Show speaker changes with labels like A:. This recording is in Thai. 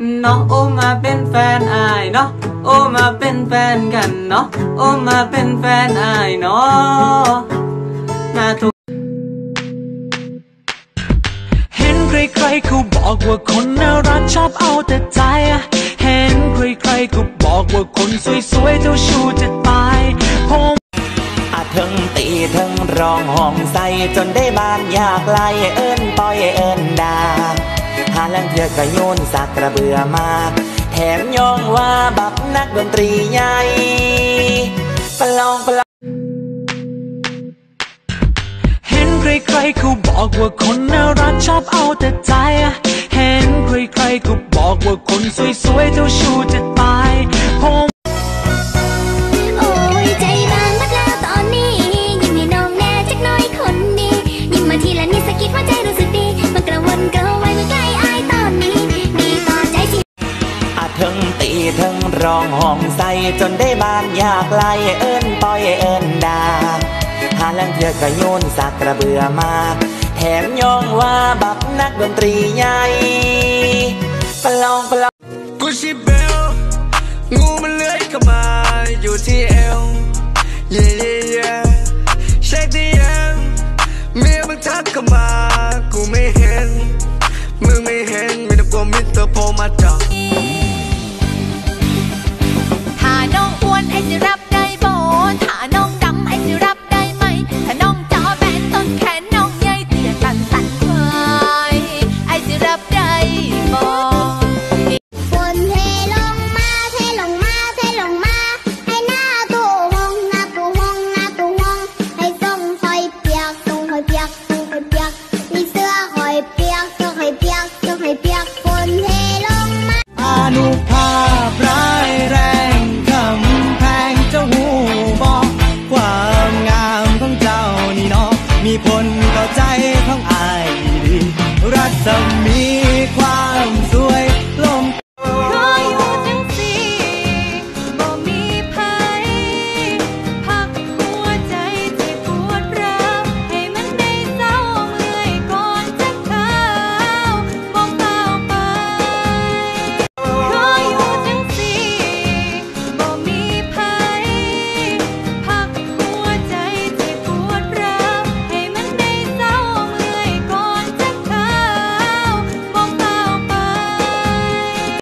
A: เนาะโอมาเป็นแฟนอายเนาะโอมาเป็นแฟนกันเนาะโอมาเป็นแฟนอายเนาะน่าทุก
B: เห็นใครๆเขาบอกว่าคนน่ารักชอบเอาแต่ใจ เห็นใครๆก็บอกว่าคนสวยๆเจ้าชู้จะตายผม
C: อาเทิงตีเทิงร้องห้องใส่จนได้บ้านอยากไล่เอิ้นปล่อยเอิ้นดาาลังเถื่อก็โยนสักกระเบือมา แถมยองว่าบักนักดนตรีใหญ่ประลองประลอง
B: เห็นใครๆเขาบอกว่าคนน่ารักชอบเอาแต่ใจ เห็นใครๆก็บอกว่าคนสวยๆเจ้าชู้จะตาย
D: ทั้งตีทั้งร้องห้องใสจนได้บ้านอยากไล่เอิญปล่อยเอิญดาหาลังเทือกระโยนสักกระเบือมา แถมย่องว่าบับนักดนตรีให
C: ญ่ปลองปลองกูชิเบล งูมันเลื้อยเข้ามาอยู่ที่เอวเย่เย่เย่เช็คดีเอ็มเมียมึงทักเข้ามา กูไม่เห็น มึงไม่เห็นไม่ต้องกลัวมิสเตอร์โพมาจับ มีผลต่อใจ